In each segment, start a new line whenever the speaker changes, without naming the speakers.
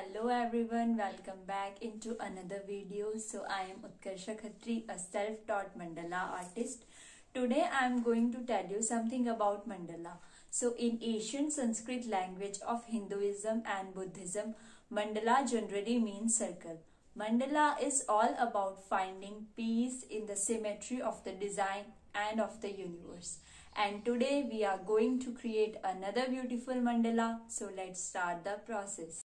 Hello everyone, welcome back into another video. So I am Utkarsha Khatri, a self-taught mandala artist. Today I am going to tell you something about mandala. So in ancient Sanskrit language of Hinduism and Buddhism, mandala generally means circle. Mandala is all about finding peace in the symmetry of the design and of the universe. And today we are going to create another beautiful mandala. So let's start the process.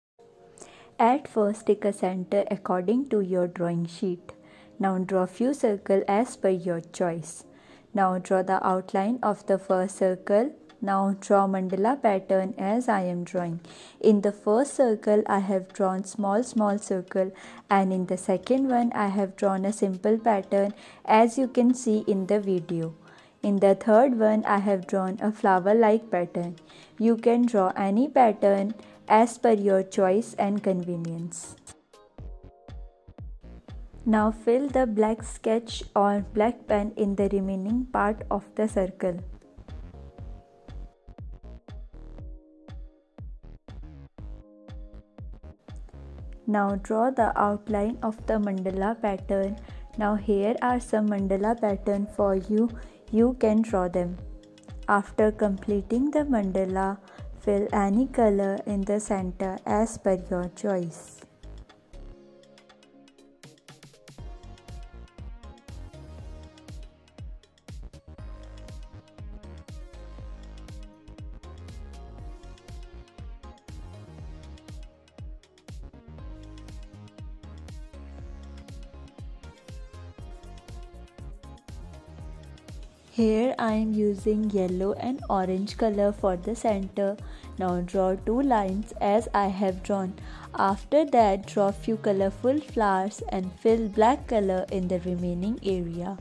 At first take a center according to your drawing sheet. Now draw few circle as per your choice. Now draw the outline of the first circle. Now draw mandala pattern as I am drawing. In the first circle I have drawn small small circle and in the second one I have drawn a simple pattern as you can see in the video. In the third one I have drawn a flower like pattern. You can draw any pattern as per your choice and convenience. Now fill the black sketch or black pen in the remaining part of the circle. Now draw the outline of the mandala pattern. Now here are some mandala pattern for you. You can draw them. After completing the mandala, Fill any color in the center as per your choice. Here I am using yellow and orange color for the center. Now draw two lines as I have drawn. After that draw few colorful flowers and fill black color in the remaining area.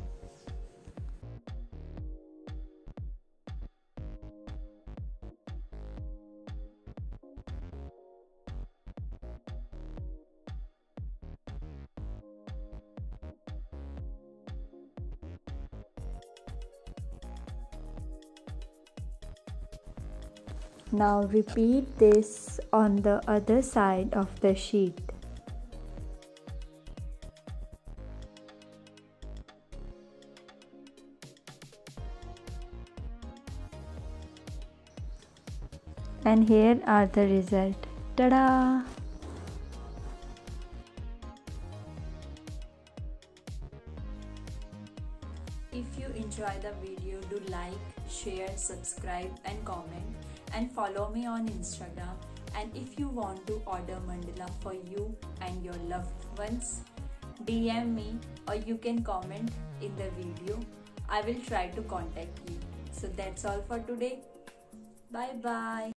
Now repeat this on the other side of the sheet. And here are the result. Ta-da!
If you enjoy the video, do like, share, subscribe and comment and follow me on Instagram. And if you want to order mandala for you and your loved ones, DM me or you can comment in the video. I will try to contact you. So that's all for today. Bye bye.